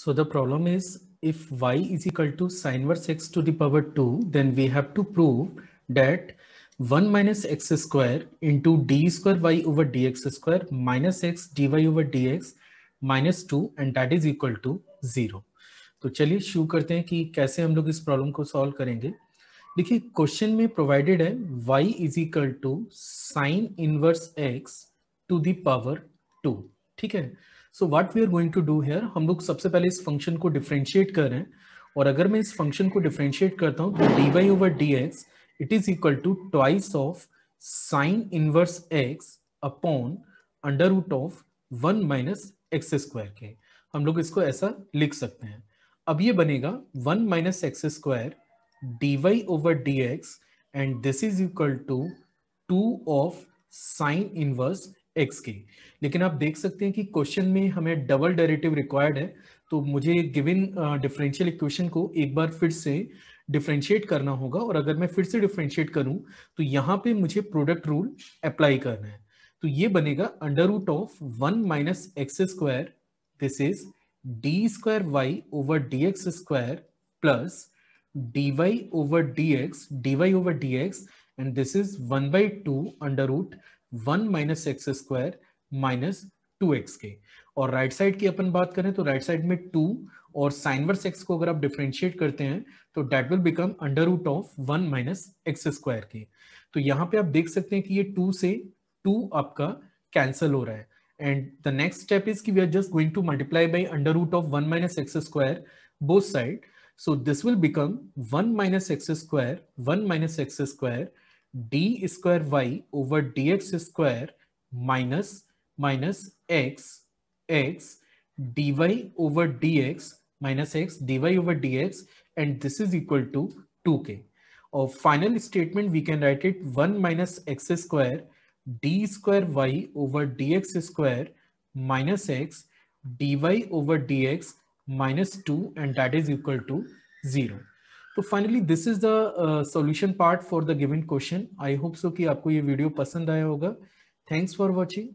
So the problem is if y is equal to sine inverse x to the power 2, then we have to prove that 1 minus x square into d square y over dx square minus x dy over dx minus 2 and that is equal to 0. तो चलिए शुरू करते हैं कि कैसे हम लोग इस प्रॉब्लम को सॉल्व करेंगे देखिए क्वेश्चन में प्रोवाइडेड है y is equal to sine inverse x to the power 2 ठीक है so what we are going to do here हम लोग सबसे पहले इस फ़ंक्शन को डिफ्रेंशिएट कर रहे हैं। और अगर मैं इस फ़ंक्शन को डिफ्रेंशिएट करता हूँ तो D Y over D X it is equal to twice of sine inverse X upon under root of one minus X square के। हम लोग इसको ऐसा लिख सकते हैं। अब ये बनेगा one minus X square D Y over D X and this is equal to two of sine inverse X की। लेकिन आप देख सकते हैं कि क्वेश्चन में हमें डबल डेरिवेटिव रिक्वायर्ड है तो मुझे गिवन डिफरेंशियल इक्वेशन को एक बार फिर से डिफ्रेंशिएट करना होगा और अगर मैं फिर से डिफ्रेंशिएट करूँ तो यहाँ पे मुझे प्रोडक्ट रूल अप्लाई करना है। तो ये बनेगा under root of one minus X square this is D square Y over D X square plus D Y over D X D Y over D X and this is one by two under root one minus X square minus two X के। और right right side की अपन बात करें तो right right side में two और sine inverse x को अगर आप डिफ्रेंशिएट करते हैं तो that will become under root of one minus X square के। तो यहाँ पे आप देख सकते हैं कि ये टू से टू आपका कैंसल हो रहा है। And the next step is कि we are just going to multiply by under root of one minus X square both side so this will become 1 minus x square 1 minus x square d square y over dx square minus minus x x dy over dx minus x dy over dx and this is equal to 2k. Or final statement we can write it 1 minus x square d square y over dx square minus x dy over dx minus 2 and that is equal to 0. तो finally this is the solution part for the given question I hope so कि आपको ये video पसंद आया होगा. Thanks for watching